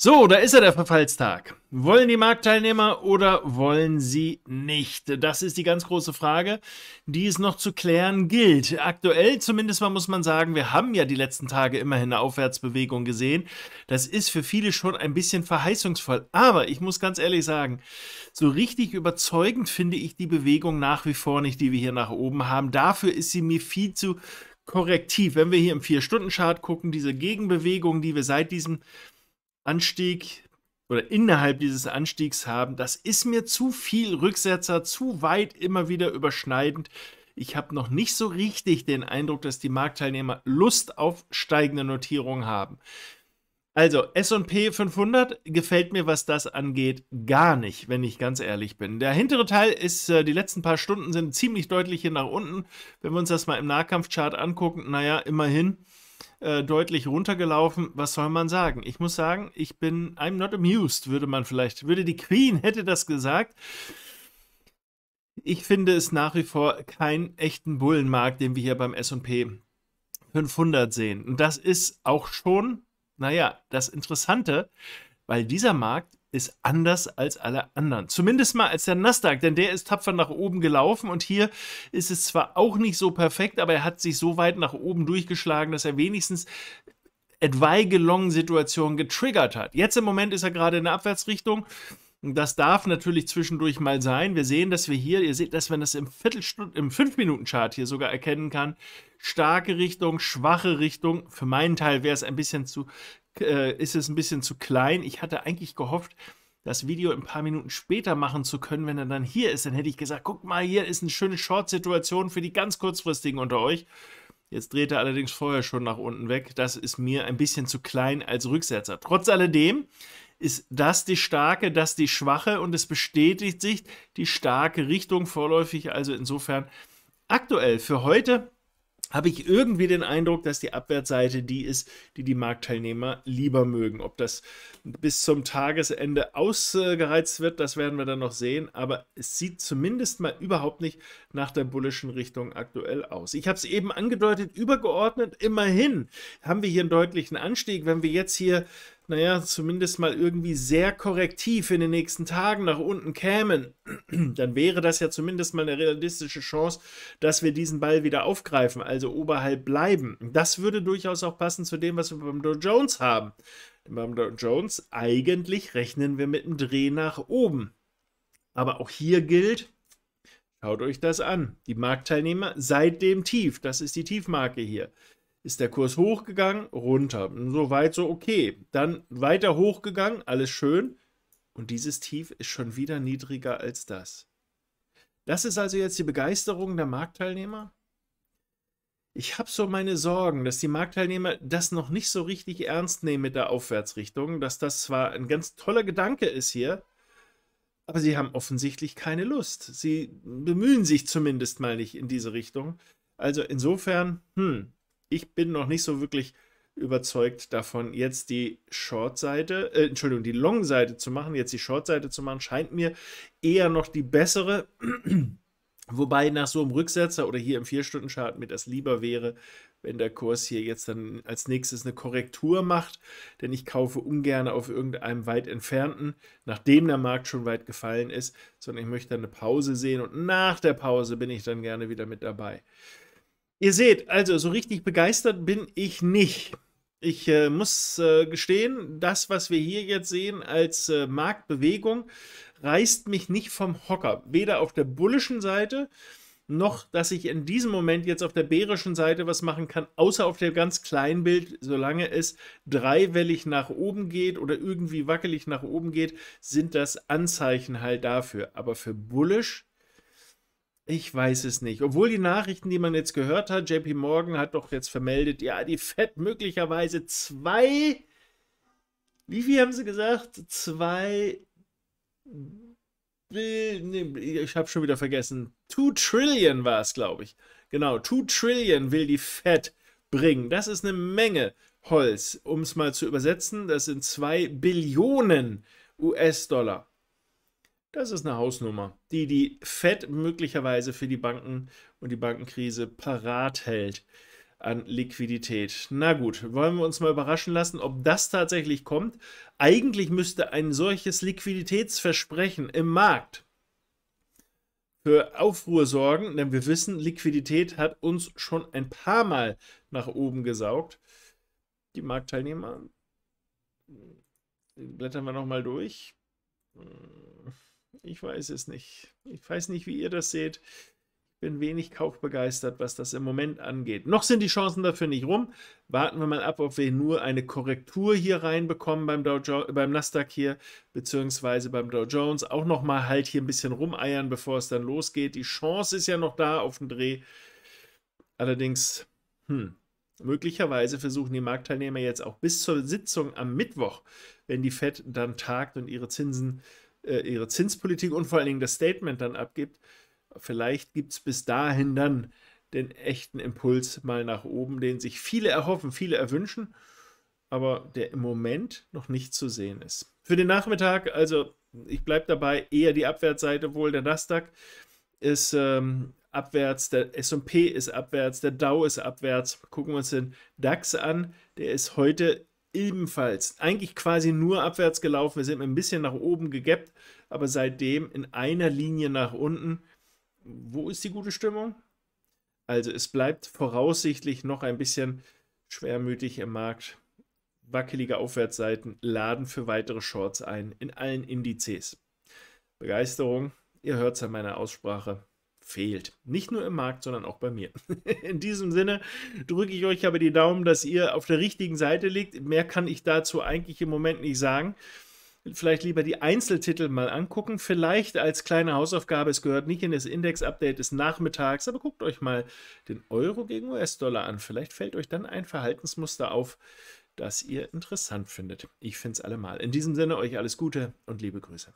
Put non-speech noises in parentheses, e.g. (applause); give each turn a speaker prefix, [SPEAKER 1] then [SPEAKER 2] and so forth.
[SPEAKER 1] So, da ist er, der Verfallstag. Wollen die Marktteilnehmer oder wollen sie nicht? Das ist die ganz große Frage, die es noch zu klären gilt. Aktuell zumindest mal muss man sagen, wir haben ja die letzten Tage immerhin eine Aufwärtsbewegung gesehen. Das ist für viele schon ein bisschen verheißungsvoll. Aber ich muss ganz ehrlich sagen, so richtig überzeugend finde ich die Bewegung nach wie vor nicht, die wir hier nach oben haben. Dafür ist sie mir viel zu korrektiv. Wenn wir hier im 4-Stunden-Chart gucken, diese Gegenbewegung, die wir seit diesem Anstieg oder innerhalb dieses Anstiegs haben, das ist mir zu viel Rücksetzer, zu weit immer wieder überschneidend. Ich habe noch nicht so richtig den Eindruck, dass die Marktteilnehmer Lust auf steigende Notierungen haben. Also S&P 500 gefällt mir, was das angeht, gar nicht, wenn ich ganz ehrlich bin. Der hintere Teil ist, äh, die letzten paar Stunden sind ziemlich deutlich hier nach unten. Wenn wir uns das mal im Nahkampfchart angucken, naja, immerhin äh, deutlich runtergelaufen. Was soll man sagen? Ich muss sagen, ich bin, I'm not amused, würde man vielleicht, würde die Queen (laughs) hätte das gesagt. Ich finde es nach wie vor keinen echten Bullenmarkt, den wir hier beim S&P 500 sehen. Und das ist auch schon, naja, das Interessante, weil dieser Markt ist anders als alle anderen. Zumindest mal als der Nasdaq, denn der ist tapfer nach oben gelaufen und hier ist es zwar auch nicht so perfekt, aber er hat sich so weit nach oben durchgeschlagen, dass er wenigstens etwaige Long-Situationen getriggert hat. Jetzt im Moment ist er gerade in der Abwärtsrichtung. Das darf natürlich zwischendurch mal sein. Wir sehen, dass wir hier, ihr seht, dass man das im Viertelstunden, im 5-Minuten-Chart hier sogar erkennen kann. Starke Richtung, schwache Richtung. Für meinen Teil wäre es ein bisschen zu äh, ist es ein bisschen zu klein. Ich hatte eigentlich gehofft, das Video ein paar Minuten später machen zu können, wenn er dann hier ist. Dann hätte ich gesagt, guck mal, hier ist eine schöne Short-Situation für die ganz kurzfristigen unter euch. Jetzt dreht er allerdings vorher schon nach unten weg. Das ist mir ein bisschen zu klein als Rücksetzer. Trotz alledem ist das die starke, das die schwache und es bestätigt sich die starke Richtung vorläufig. Also insofern aktuell für heute habe ich irgendwie den Eindruck, dass die Abwärtsseite die ist, die die Marktteilnehmer lieber mögen. Ob das bis zum Tagesende ausgereizt wird, das werden wir dann noch sehen. Aber es sieht zumindest mal überhaupt nicht nach der bullischen Richtung aktuell aus. Ich habe es eben angedeutet, übergeordnet. Immerhin haben wir hier einen deutlichen Anstieg. Wenn wir jetzt hier naja, zumindest mal irgendwie sehr korrektiv in den nächsten Tagen nach unten kämen, (clears throat) dann wäre das ja zumindest mal eine realistische Chance, dass wir diesen Ball wieder aufgreifen, also oberhalb bleiben. Das würde durchaus auch passen zu dem, was wir beim Dow Jones haben. Beim Dow Jones eigentlich rechnen wir mit einem Dreh nach oben. Aber auch hier gilt, schaut euch das an. Die Marktteilnehmer seit dem Tief, das ist die Tiefmarke hier, ist der Kurs hochgegangen, runter. So weit, so okay. Dann weiter hochgegangen, alles schön. Und dieses Tief ist schon wieder niedriger als das. Das ist also jetzt die Begeisterung der Marktteilnehmer? Ich habe so meine Sorgen, dass die Marktteilnehmer das noch nicht so richtig ernst nehmen mit der Aufwärtsrichtung, dass das zwar ein ganz toller Gedanke ist hier, aber sie haben offensichtlich keine Lust. Sie bemühen sich zumindest mal nicht in diese Richtung. Also insofern, hm, ich bin noch nicht so wirklich überzeugt davon, jetzt die Short-Seite, äh, Entschuldigung, die Long-Seite zu machen, jetzt die Short-Seite zu machen, scheint mir eher noch die bessere. (clears throat) Wobei nach so einem Rücksetzer oder hier im 4-Stunden-Chart mir das lieber wäre, wenn der Kurs hier jetzt dann als nächstes eine Korrektur macht, denn ich kaufe ungern auf irgendeinem weit entfernten, nachdem der Markt schon weit gefallen ist, sondern ich möchte eine Pause sehen und nach der Pause bin ich dann gerne wieder mit dabei. Ihr seht, also so richtig begeistert bin ich nicht. Ich äh, muss äh, gestehen, das, was wir hier jetzt sehen als äh, Marktbewegung, reißt mich nicht vom Hocker. Weder auf der bullischen Seite, noch dass ich in diesem Moment jetzt auf der bärischen Seite was machen kann, außer auf dem ganz kleinen Bild, solange es dreiwellig nach oben geht oder irgendwie wackelig nach oben geht, sind das Anzeichen halt dafür. Aber für bullisch ich weiß es nicht. Obwohl die Nachrichten, die man jetzt gehört hat, JP Morgan hat doch jetzt vermeldet, ja, die Fed möglicherweise zwei, wie viel haben sie gesagt? Zwei, ich habe schon wieder vergessen, 2 Trillion war es, glaube ich. Genau, 2 Trillion will die Fed bringen. Das ist eine Menge Holz, um es mal zu übersetzen. Das sind 2 Billionen US-Dollar. Das ist eine Hausnummer, die die Fed möglicherweise für die Banken und die Bankenkrise parat hält. an Liquidität. Na gut, wollen wir uns mal überraschen lassen, ob das tatsächlich kommt. Eigentlich müsste ein solches Liquiditätsversprechen im Markt für Aufruhr sorgen, denn wir wissen, Liquidität hat uns schon ein paar Mal nach oben gesaugt. Die Marktteilnehmer, blättern wir nochmal durch. Ich weiß es nicht. Ich weiß nicht, wie ihr das seht bin wenig kaufbegeistert, was das im Moment angeht. Noch sind die Chancen dafür nicht rum. Warten wir mal ab, ob wir nur eine Korrektur hier reinbekommen beim, Dow jo beim Nasdaq hier, beziehungsweise beim Dow Jones. Auch nochmal halt hier ein bisschen rumeiern, bevor es dann losgeht. Die Chance ist ja noch da auf den Dreh. Allerdings, hm, möglicherweise versuchen die Marktteilnehmer jetzt auch bis zur Sitzung am Mittwoch, wenn die FED dann tagt und ihre Zinsen, äh, ihre Zinspolitik und vor allen Dingen das Statement dann abgibt, Vielleicht gibt es bis dahin dann den echten Impuls mal nach oben, den sich viele erhoffen, viele erwünschen, aber der im Moment noch nicht zu sehen ist. Für den Nachmittag, also ich bleibe dabei, eher die Abwärtsseite wohl. Der Nasdaq ist ähm, abwärts, der SP ist abwärts, der Dow ist abwärts. Gucken wir uns den DAX an, der ist heute ebenfalls eigentlich quasi nur abwärts gelaufen. Wir sind ein bisschen nach oben gegappt, aber seitdem in einer Linie nach unten wo ist die gute Stimmung? Also es bleibt voraussichtlich noch ein bisschen schwermütig im Markt. Wackelige Aufwärtsseiten laden für weitere Shorts ein in allen Indizes. Begeisterung, ihr hört es an meiner Aussprache, fehlt. Nicht nur im Markt, sondern auch bei mir. (laughs) In diesem Sinne drücke ich euch aber die Daumen, dass ihr auf der richtigen Seite liegt. Mehr kann ich dazu eigentlich im Moment nicht sagen vielleicht lieber die Einzeltitel mal angucken. Vielleicht als kleine Hausaufgabe, es gehört nicht in das Index-Update des Nachmittags, aber guckt euch mal den Euro gegen US-Dollar an. Vielleicht fällt euch dann ein Verhaltensmuster auf, das ihr interessant findet. Ich finde es allemal. In diesem Sinne euch alles Gute und liebe Grüße.